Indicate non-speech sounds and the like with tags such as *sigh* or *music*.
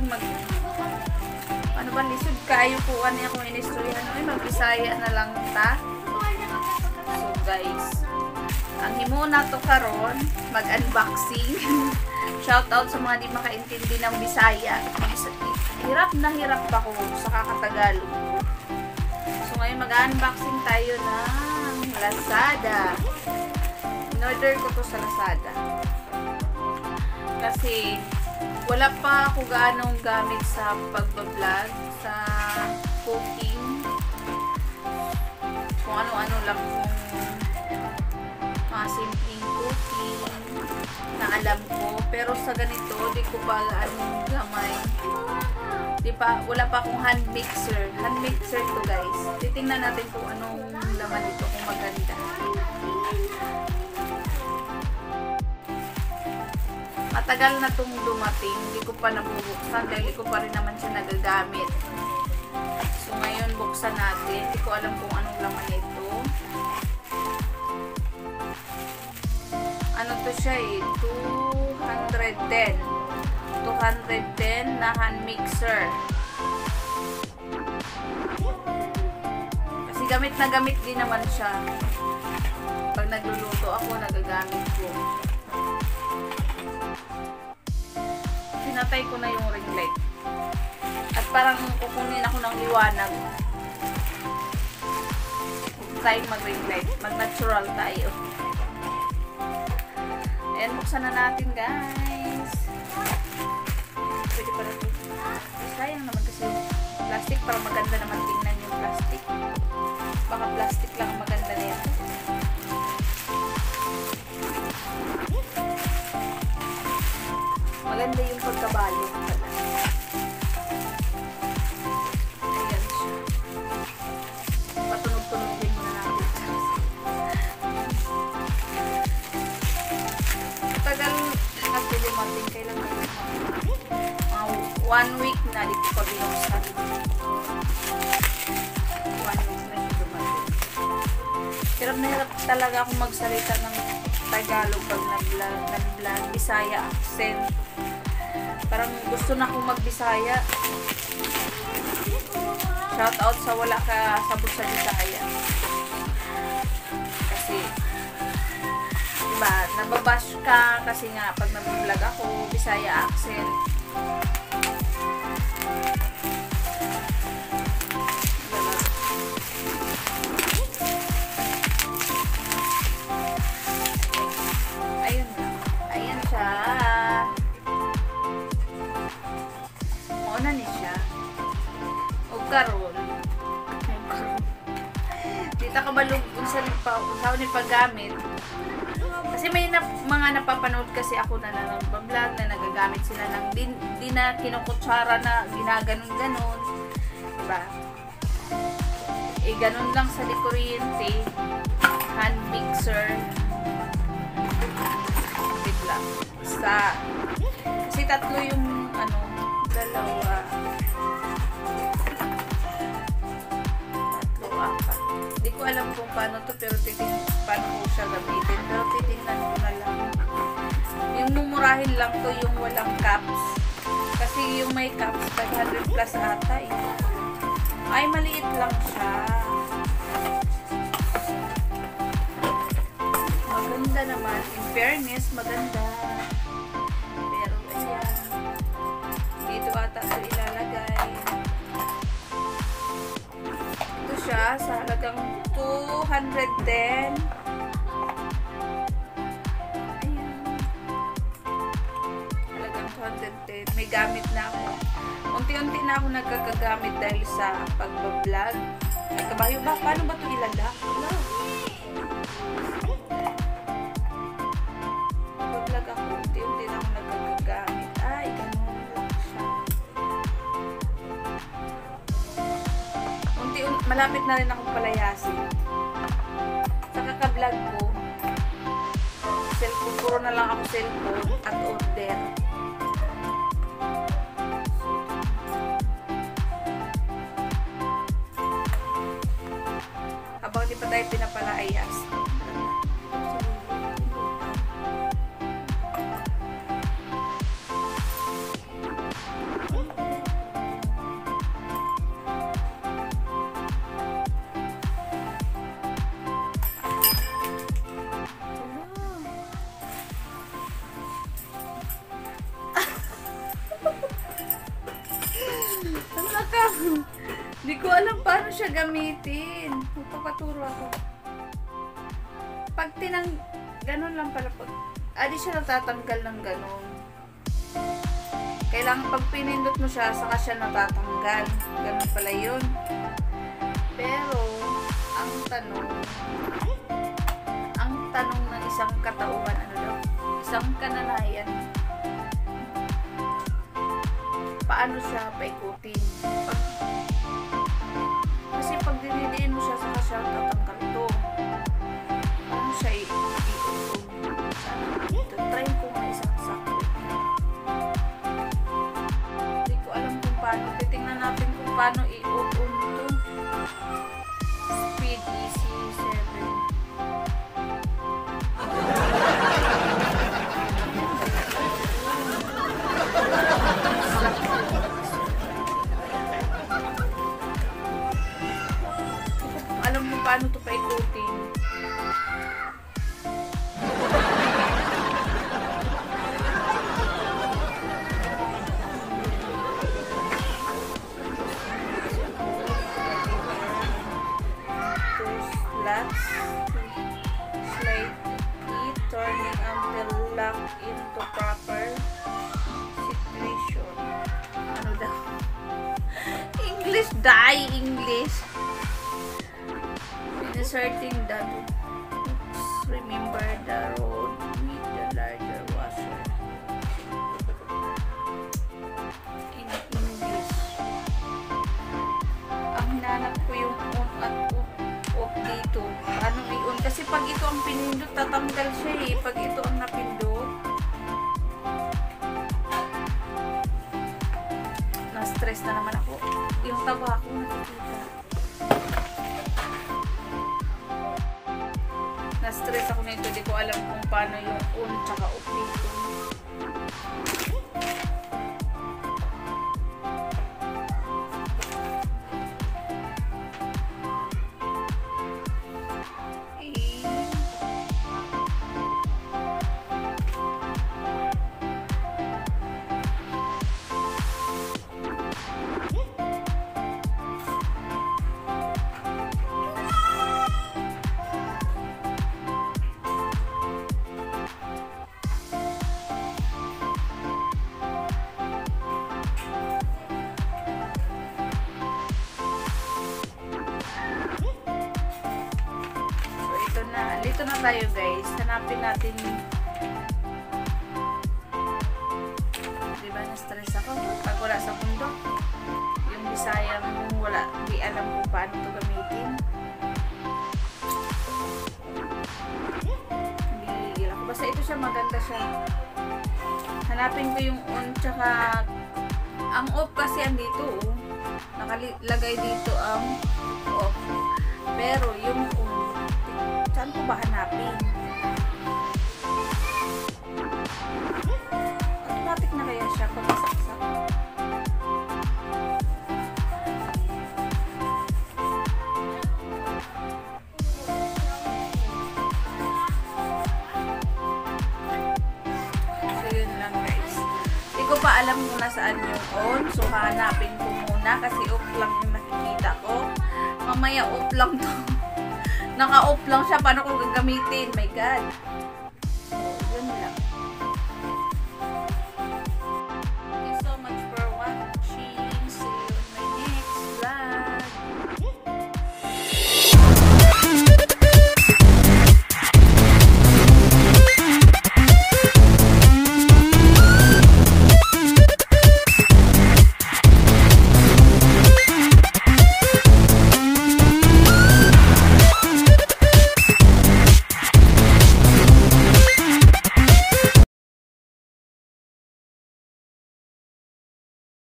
vlog. Mag... Ano ba, lisod kayo po. Ano kung inistoryahan mo. Magbisaya na lang ta. So guys, ang himuna to karon mag-unboxing. *laughs* Shout out sa mga di makaintindi ng Bisaya. Hirap na hirap ako sa kakatagalog. So ngayon mag-unboxing tayo ng Lazada. In-order ko to sa Lazada. Kasi wala pa ako ganong gamit sa pagbablog, sa cooking. Kung ano-ano lang kung mga simpleng cooking na alam ko. Pero sa ganito, di ko pa anong gamay. Di pa, wala pa akong hand mixer. Hand mixer to guys. Titingnan natin kung anong laman dito, kung maganda. Matagal na itong dumating. Hindi ko pa nabubuksan dahil hindi ko pa rin naman siya nagagamit. So ngayon buksan natin. Hindi ko alam kung anong laman ito. Ano to siya eh? 210. 210 na hand mixer. Kasi gamit na gamit din naman siya. Pag nagluluto ako, nagagamit ko. Pinatay ko na yung ring light. At parang kukunin ako ng liwanag. Huwag mag-ring light. Mag-natural tayo. Ayan, buksan na natin guys. Pwede pa rin. Sayang naman kasi yung plastic. Para maganda naman tingnan yung plastic. Baka plastic lang ang maganda na yan. Maganda yung pagkabalo pala. Ayan siya. Patunog-tunogin muna natin. Tagal kasi dumating. Kailan ba dumating? Mga one week na dito pa binuksan. One week na siya. Hirap na hirap talaga akong magsalita ng Tagalog pag nag-vlog, nag-vlog, Bisaya accent. Parang gusto na akong mag-Bisaya. Shout out sa wala ka sabot sa Bisaya. Kasi, diba, nababash ka kasi nga pag nag-vlog ako, Bisaya accent. Paggamit. Kasi may na, mga napapanood kasi ako na nag-vlog na nagagamit sila ng di, di na kinukutsara na ginaganon-ganon. Diba? Eh, ganun lang sa di kuryente. Hand mixer. Wait. Sa, kasi tatlo yung, ano, dalawa. Alam kung paano to, pero titing, paano ko siya gamitin. Pero titingnan ko na lang. Yung mumurahin lang to, yung walang caps. Kasi yung may caps, 500 plus ata eh. Ay, maliit lang siya. Maganda naman. In fairness, maganda. Pero, ayan. Dito ata ito ilalagay. Ito siya sa halagang 210. Ayan. Halagang 210. May gamit na ako. Unti-unti na ako nagkakagamit dahil sa pagbablog. Ay, kabayo ba? Paano ba ito ilala? Wala. Pag-vlog ako, unti-unti na ako nagkakagamit. Ay, ganun lang siya. Unti malapit na rin akong palayasin. Kaka-vlog ko, cellphone, puro na lang ako cellphone at order. Habang di pa tayo pinapalayas. Gamitin. Magpapaturo ako. Pag tinang... Ganun lang pala. Pag, adi siya natatanggal ng ganun. Kailangan pag pinindot mo siya, saka siya natatanggal. Ganun pala yun. Pero, ang tanong, ang tanong ng isang katauhan, ano daw? Isang kananayan, paano siya paikutin? Pag, kasi pag dinidiin mo siya, saka siya tatanggal to. Paano siya? Ito, try ko nga isang sakto. Hindi ko alam kung paano. Titingnan natin kung paano i-open to. Speed Easy 7. Paano to paikutin. slats slide it turning until lock into proper situation. Ano daw? *laughs* English die English inserting the oops, remember the road with the larger washer in English ang hinanap ko yung on at off, dito. Paano i-on? Kasi pag ito ang pinindot, tatanggal siya eh. Pag ito ang napindot. Na-stress na naman ako. Yung tawa ko nakikita. Na-stress ako nito. Di ko alam kung paano yung on tsaka off dito. Dito na tayo, guys. Hanapin natin Di ba na-stress ako? Pag wala sa mundo. Yung bisayang wala, di alam kung paano ito gamitin. Hindi ako. Basta ito siya, maganda siya. Hanapin ko yung on, tsaka ang off kasi andito, oh. Nakalagay dito ang off. Pero yung on, saan ko ba hanapin? Automatic na kaya siya pag isaksak? So, ko pa alam kung nasaan yung on. So, hanapin ko muna kasi off lang yung nakikita ko. Mamaya off lang to. *laughs* Naka-off lang siya. Paano ko gagamitin? My God. So, yun lang.